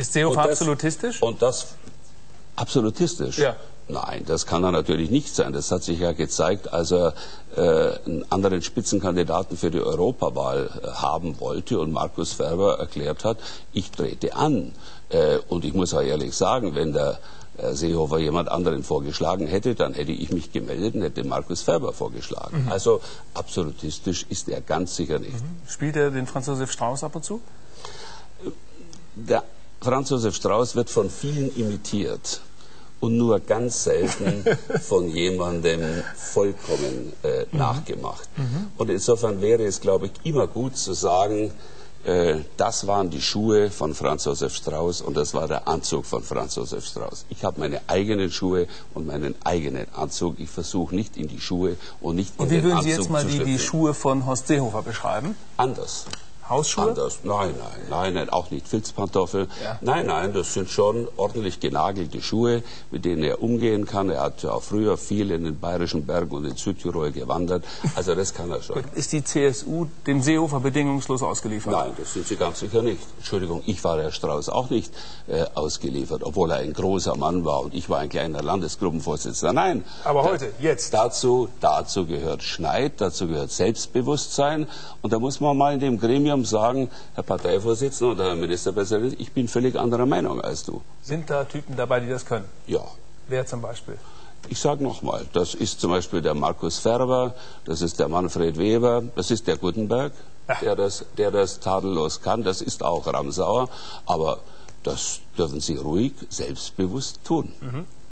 Ist Seehofer Und das- absolutistisch? Und das absolutistisch? Ja. Nein, das kann er natürlich nicht sein. Das hat sich ja gezeigt, als er äh, einen anderen Spitzenkandidaten für die Europawahl äh, haben wollte und Markus Ferber erklärt hat, ich trete an. Äh, und ich muss auch ehrlich sagen, wenn der äh, Seehofer jemand anderen vorgeschlagen hätte, dann hätte ich mich gemeldet und hätte Markus Ferber vorgeschlagen. Also absolutistisch ist er ganz sicher nicht. Spielt er den Franz Josef Strauß ab und zu? Der Franz Josef Strauß wird von vielen imitiert und nur ganz selten von jemandem vollkommen äh, nachgemacht. Und insofern wäre es, glaube ich, immer gut zu sagen, äh, das waren die Schuhe von Franz Josef Strauß und das war der Anzug von Franz Josef Strauß. Ich habe meine eigenen Schuhe und meinen eigenen Anzug. Ich versuche nicht in die Schuhe und nicht in Und wie den würden Sie Anzug jetzt mal zu die, die. Schuhe von Horst Seehofer beschreiben? Anders. Hausschuhe? Anders. Nein, nein, nein, nein, auch nicht Filzpantoffeln. Ja. Nein, nein, das sind schon ordentlich genagelte Schuhe, mit denen er umgehen kann. Er hat ja auch früher viel in den bayerischen Bergen und in Südtirol gewandert. Also das kann er schon. Ist die CSU dem Seehofer bedingungslos ausgeliefert? Nein, das sind sie ganz sicher nicht. Entschuldigung, ich war Herr Strauß auch nicht äh, ausgeliefert, obwohl er ein großer Mann war und ich war ein kleiner Landesgruppenvorsitzender. Nein. Aber heute, jetzt. Dazu, dazu gehört Schneid, dazu gehört Selbstbewusstsein. Und da muss man mal in dem Gremium sagen, Herr Parteivorsitzender oder Herr Ministerpräsident, ich bin völlig anderer Meinung als du. Sind da Typen dabei, die das können? Ja. Wer zum Beispiel? Ich sage nochmal, das ist zum Beispiel der Markus Ferber, das ist der Manfred Weber, das ist der Gutenberg, der das, der das tadellos kann, das ist auch Ramsauer, aber das dürfen Sie ruhig selbstbewusst tun.